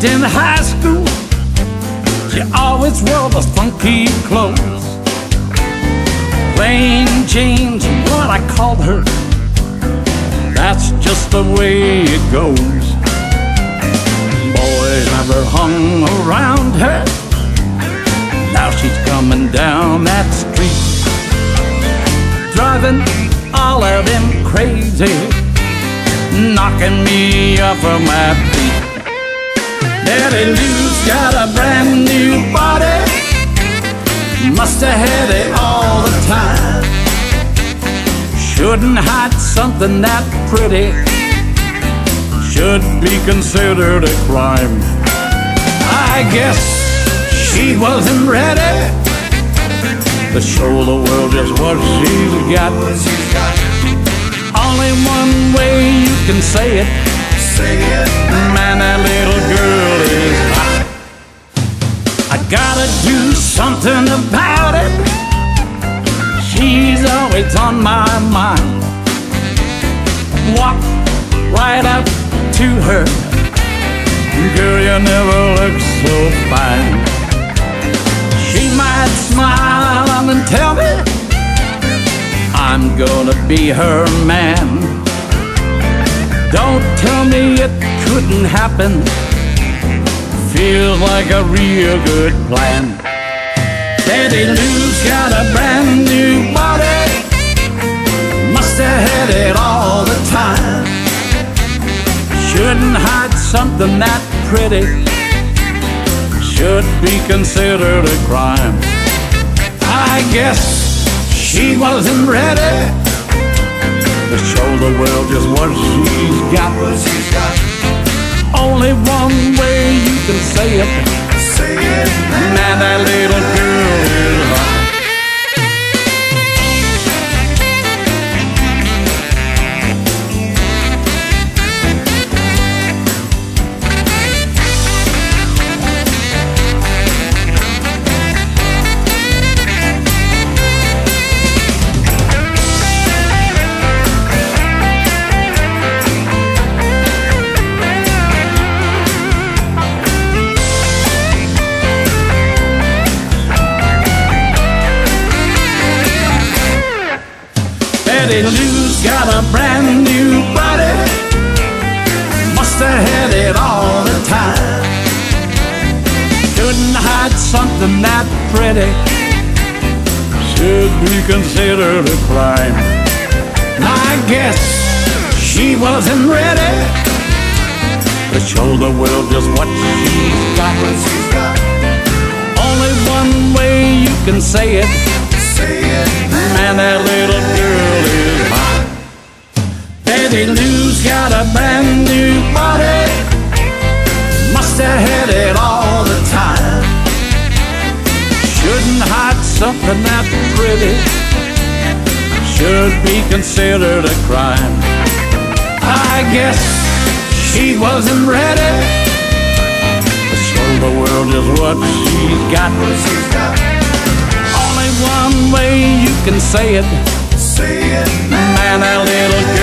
lived in high school, she always wore the funky clothes. Plain Jane's what I called her. That's just the way it goes. Boys never hung around her. Now she's coming down that street, driving all of them crazy, knocking me off of my feet. Betty Lou's got a brand new body, must have had it all the time. Shouldn't hide something that pretty, should be considered a crime. I guess she wasn't ready to show the world just what she's got. Only one way you can say it. Man, that little girl is hot. I gotta do something about it. She's always on my mind. Walk right up to her. Girl, you never look so fine. She might smile I'm gonna be her man. Don't tell me it couldn't happen. Feels like a real good plan. Betty Lou's got a brand new body. Must have had it all the time. Shouldn't hide something that pretty. Should be considered a crime. I guess she wasn't ready to show the world just what she's got. Only one way you can say it. Betty Lou's got a brand new body. Must have had it all the time. Couldn't hide something that pretty. Should be considered a crime. I guess she wasn't ready to show the world just what she's got. Only one way you can say it. Man, that little pretty. Should be considered a crime. I guess she wasn't ready the world just what she's got. Only one way you can say it. Man, that little